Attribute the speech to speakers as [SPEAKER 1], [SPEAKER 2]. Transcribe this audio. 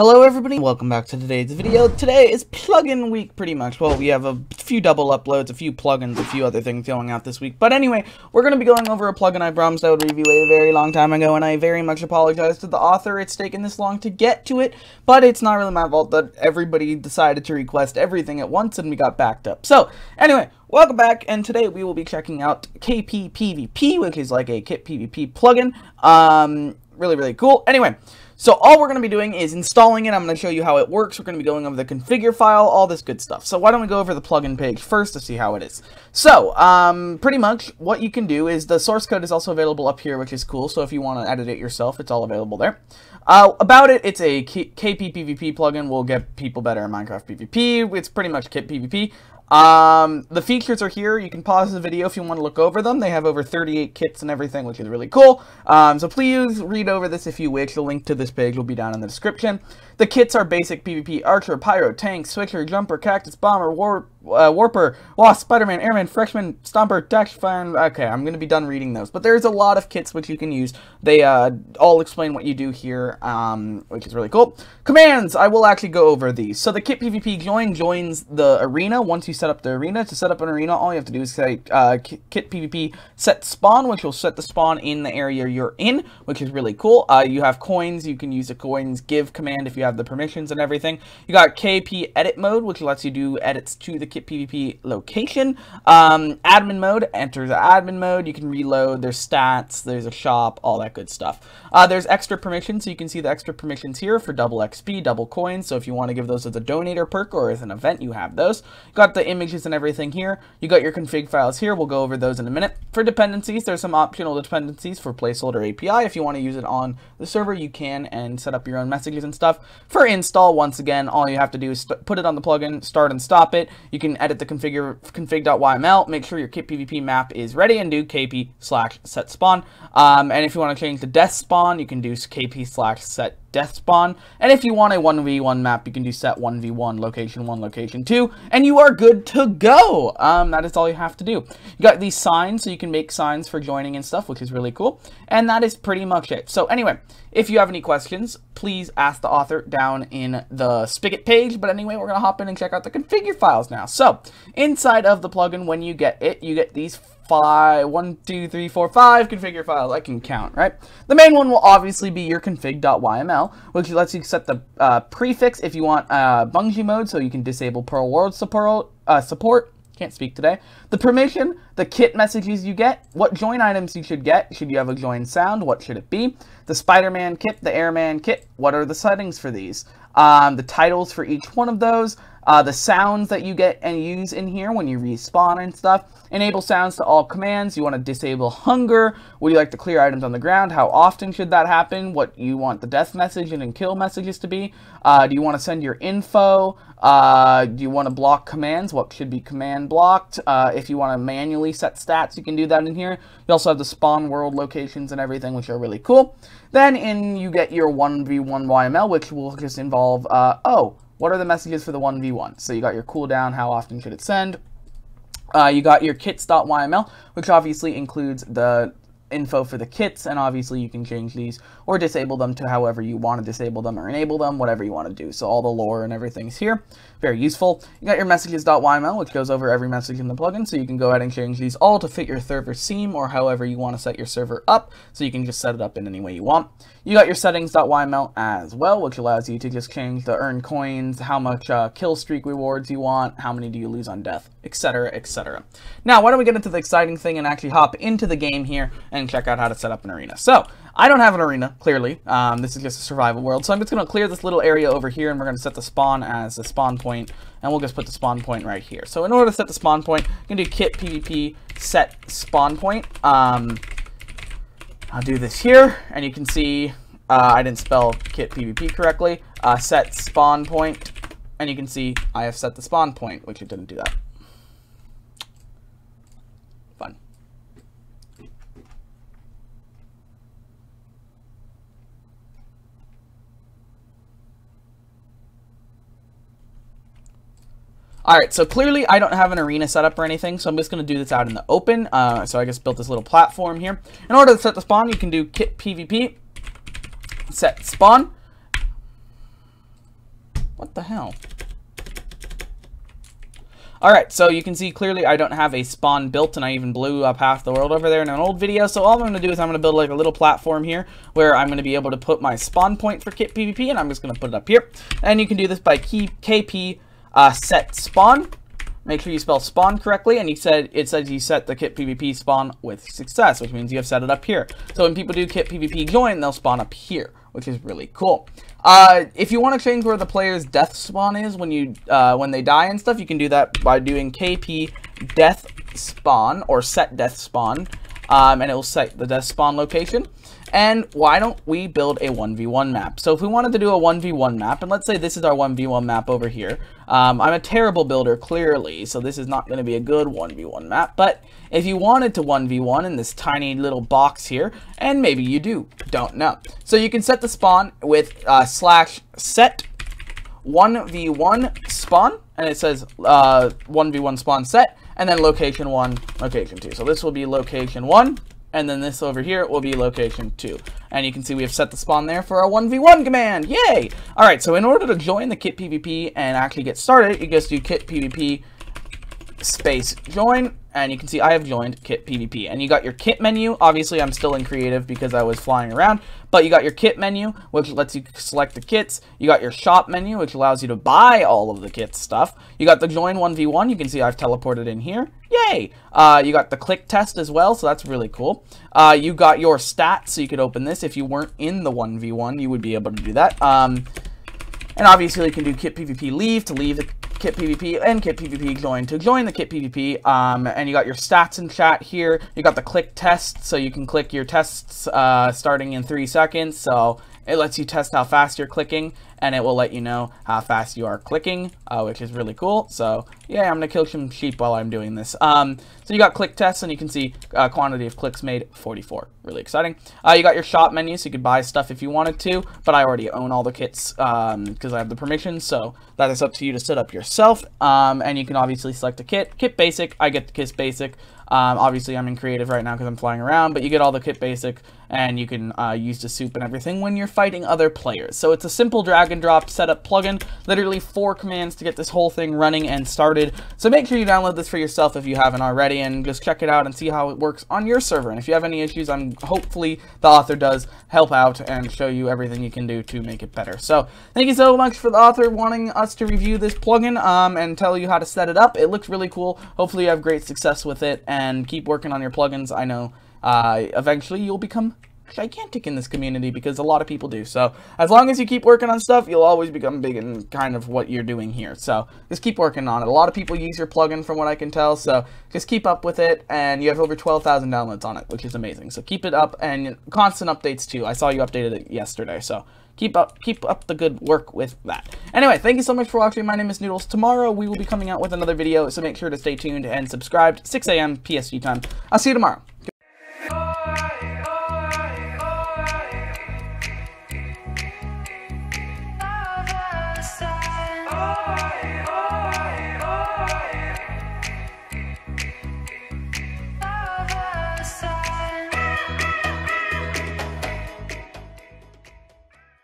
[SPEAKER 1] Hello everybody, welcome back to today's video. Today is plugin week pretty much. Well, we have a few double uploads, a few plugins, a few other things going out this week. But anyway, we're going to be going over a plugin I promised I would review a very long time ago, and I very much apologize to the author. It's taken this long to get to it, but it's not really my fault that everybody decided to request everything at once and we got backed up. So, anyway, Welcome back, and today we will be checking out KP PvP, which is like a Kit PvP plugin. Um, really, really cool. Anyway, so all we're going to be doing is installing it. I'm going to show you how it works. We're going to be going over the configure file, all this good stuff. So why don't we go over the plugin page first to see how it is. So, um, pretty much what you can do is the source code is also available up here, which is cool. So if you want to edit it yourself, it's all available there. Uh, about it, it's a KP PvP plugin. Will get people better in Minecraft PvP. It's pretty much Kit PvP. Um, the features are here. You can pause the video if you want to look over them. They have over 38 kits and everything, which is really cool. Um, so please read over this if you wish. The link to this page will be down in the description. The kits are basic PvP, Archer, Pyro, Tank, Switcher, Jumper, Cactus, Bomber, War, uh, Warper, Wasp, Spider-Man, Airman, Freshman, Stomper, Dash, Fan. Okay, I'm going to be done reading those. But there's a lot of kits which you can use. They uh, all explain what you do here, um, which is really cool. Commands, I will actually go over these. So the kit PvP join joins the arena once you set up the arena. To set up an arena, all you have to do is say uh, kit PvP set spawn, which will set the spawn in the area you're in, which is really cool. Uh, you have coins. You can use the coins give command if you have have the permissions and everything. You got KP edit mode, which lets you do edits to the Kit PvP location. Um, admin mode, enter the admin mode. You can reload, there's stats, there's a shop, all that good stuff. Uh, there's extra permissions, so you can see the extra permissions here for double XP, double coins. So if you want to give those as a donator perk or as an event, you have those. Got the images and everything here. You got your config files here. We'll go over those in a minute. For dependencies, there's some optional dependencies for placeholder API. If you want to use it on the server, you can and set up your own messages and stuff. For install, once again, all you have to do is put it on the plugin, start and stop it. You can edit the configure config.yml, make sure your kit PvP map is ready, and do kp slash set spawn. Um, and if you want to change the death spawn, you can do kp slash set death spawn. And if you want a 1v1 map, you can do set 1v1, location 1, location 2, and you are good to go. Um, that is all you have to do. You got these signs, so you can make signs for joining and stuff, which is really cool. And that is pretty much it. So anyway, if you have any questions, please ask the author down in the Spigot page. But anyway, we're going to hop in and check out the configure files now. So inside of the plugin, when you get it, you get these five, one, two, three, four, five configure files. I can count, right? The main one will obviously be your config.yml, which lets you set the uh, prefix if you want uh, Bungee mode, so you can disable Pearl World support. Uh, support. Can't speak today. The permission, the kit messages you get, what join items you should get. Should you have a join sound? What should it be? The Spider-Man kit, the Airman kit. What are the settings for these? Um, the titles for each one of those. Uh, the sounds that you get and use in here when you respawn and stuff. Enable sounds to all commands. You want to disable hunger. Would you like to clear items on the ground? How often should that happen? What you want the death message and kill messages to be? Uh, do you want to send your info? Uh, do you want to block commands? What should be command blocked? Uh, if you want to manually set stats, you can do that in here. You also have the spawn world locations and everything, which are really cool. Then in you get your 1v1 YML, which will just involve, uh, oh, what are the messages for the 1v1? So you got your cooldown, how often should it send, uh, you got your kits.yml, which obviously includes the info for the kits, and obviously you can change these or disable them to however you want to disable them or enable them, whatever you want to do. So all the lore and everything's here. Very useful. You got your messages.yml, which goes over every message in the plugin, so you can go ahead and change these all to fit your server theme or however you want to set your server up, so you can just set it up in any way you want. You got your settings.yml as well, which allows you to just change the earn coins, how much uh, kill streak rewards you want, how many do you lose on death, etc., etc. Now, why don't we get into the exciting thing and actually hop into the game here and check out how to set up an arena. So, I don't have an arena, clearly. Um, this is just a survival world. So I'm just going to clear this little area over here, and we're going to set the spawn as the spawn point, and we'll just put the spawn point right here. So in order to set the spawn point, I'm going to do kit pvp set spawn point. Um, I'll do this here, and you can see uh, I didn't spell kit PvP correctly. Uh, set spawn point, and you can see I have set the spawn point, which it didn't do that. Alright, so clearly I don't have an arena set up or anything, so I'm just going to do this out in the open. Uh, so I just built this little platform here. In order to set the spawn, you can do kit PvP, set spawn. What the hell? Alright, so you can see clearly I don't have a spawn built, and I even blew up half the world over there in an old video, so all I'm going to do is I'm going to build like a little platform here, where I'm going to be able to put my spawn point for Kit PvP, and I'm just going to put it up here. And you can do this by key KP uh, set spawn, make sure you spell spawn correctly, and you said it says you set the kit PvP spawn with success, which means you have set it up here. So when people do kit PvP join, they'll spawn up here, which is really cool. Uh, if you want to change where the player's death spawn is when you uh, when they die and stuff, you can do that by doing KP death spawn or set death spawn, um, and it will set the death spawn location. And why don't we build a 1v1 map? So if we wanted to do a 1v1 map, and let's say this is our 1v1 map over here. Um, I'm a terrible builder, clearly, so this is not going to be a good 1v1 map. But if you wanted to 1v1 in this tiny little box here, and maybe you do, don't know. So you can set the spawn with uh, slash set 1v1 spawn, and it says uh, 1v1 spawn set, and then location 1, location 2. So this will be location 1, and then this over here will be location 2. And you can see we have set the spawn there for our 1v1 command. Yay! Alright, so in order to join the kit PvP and actually get started, you just do kit PvP space join, and you can see I have joined Kit PvP. And you got your kit menu. Obviously, I'm still in creative because I was flying around. But you got your kit menu, which lets you select the kits. You got your shop menu, which allows you to buy all of the kit stuff. You got the join 1v1. You can see I've teleported in here. Yay! Uh, you got the click test as well, so that's really cool. Uh, you got your stats, so you could open this. If you weren't in the 1v1, you would be able to do that. Um, and obviously, you can do kit PvP leave to leave the Kit PvP and Kit PvP join to join the Kit PvP. Um, and you got your stats in chat here. You got the click test, so you can click your tests uh, starting in three seconds. So it lets you test how fast you're clicking, and it will let you know how fast you are clicking, uh, which is really cool. So, yeah, I'm going to kill some sheep while I'm doing this. Um, so you got click tests, and you can see uh, quantity of clicks made, 44. Really exciting. Uh, you got your shop menu, so you could buy stuff if you wanted to, but I already own all the kits because um, I have the permission, so that is up to you to set up yourself. Um, and you can obviously select a kit. Kit basic, I get the kit basic. Um, obviously, I'm in creative right now because I'm flying around, but you get all the kit basic, and you can uh, use the soup and everything when you're fighting other players. So it's a simple drag and drop setup plugin, literally four commands to get this whole thing running and started. So make sure you download this for yourself if you haven't already, and just check it out and see how it works on your server. And if you have any issues, I'm hopefully the author does help out and show you everything you can do to make it better. So thank you so much for the author wanting us to review this plugin um, and tell you how to set it up. It looks really cool. Hopefully you have great success with it. And and keep working on your plugins. I know uh, eventually you'll become gigantic in this community because a lot of people do. So as long as you keep working on stuff, you'll always become big in kind of what you're doing here. So just keep working on it. A lot of people use your plugin from what I can tell. So just keep up with it. And you have over 12,000 downloads on it, which is amazing. So keep it up and constant updates too. I saw you updated it yesterday. So keep up keep up the good work with that. Anyway, thank you so much for watching. My name is Noodles. Tomorrow we will be coming out with another video, so make sure to stay tuned and subscribed. 6 a.m. PSG time. I'll see you tomorrow. Oh, oh, oh, oh.